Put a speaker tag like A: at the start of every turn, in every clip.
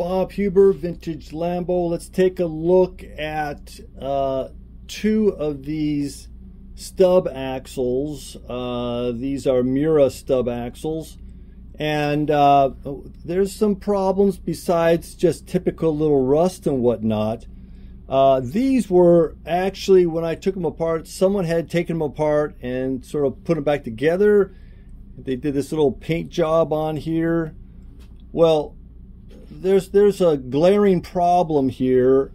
A: Bob Huber, Vintage Lambo. Let's take a look at uh, two of these stub axles. Uh, these are Miura stub axles. And uh, there's some problems besides just typical little rust and whatnot. Uh, these were actually, when I took them apart, someone had taken them apart and sort of put them back together. They did this little paint job on here. Well, there's there's a glaring problem here.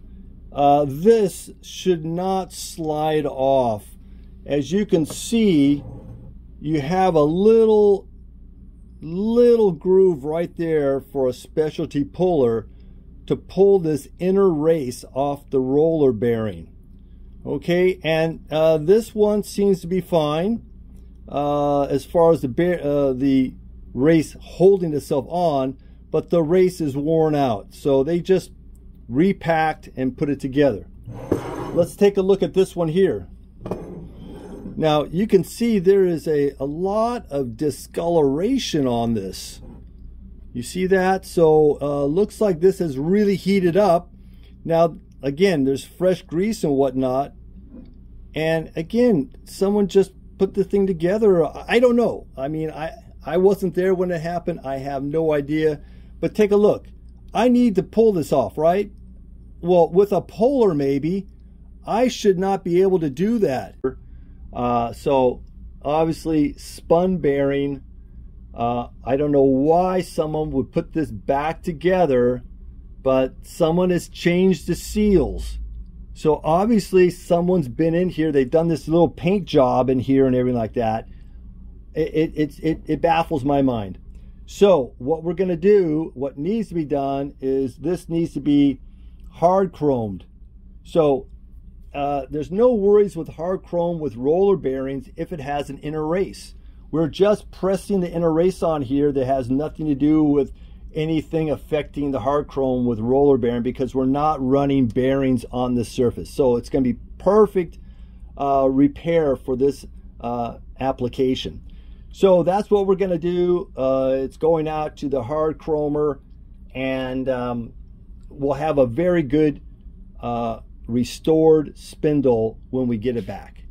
A: Uh, this should not slide off. As you can see, you have a little little groove right there for a specialty puller to pull this inner race off the roller bearing. Okay, and uh, this one seems to be fine uh, as far as the, uh, the race holding itself on, but the race is worn out. So they just repacked and put it together. Let's take a look at this one here. Now you can see there is a, a lot of discoloration on this. You see that? So uh, looks like this has really heated up. Now, again, there's fresh grease and whatnot. And again, someone just put the thing together. I don't know. I mean, I, I wasn't there when it happened. I have no idea. But take a look. I need to pull this off, right? Well, with a puller maybe, I should not be able to do that. Uh, so obviously spun bearing uh, I don't know why someone would put this back together, but someone has changed the seals. So obviously someone's been in here. They've done this little paint job in here and everything like that. It, it, it, it baffles my mind. So what we're going to do, what needs to be done is this needs to be hard chromed. So uh, there's no worries with hard chrome with roller bearings if it has an inner race. We're just pressing the inner race on here that has nothing to do with anything affecting the hard chrome with roller bearing because we're not running bearings on the surface. So it's going to be perfect uh, repair for this uh, application. So that's what we're going to do. Uh, it's going out to the hard chromer and um, we'll have a very good uh, restored spindle when we get it back.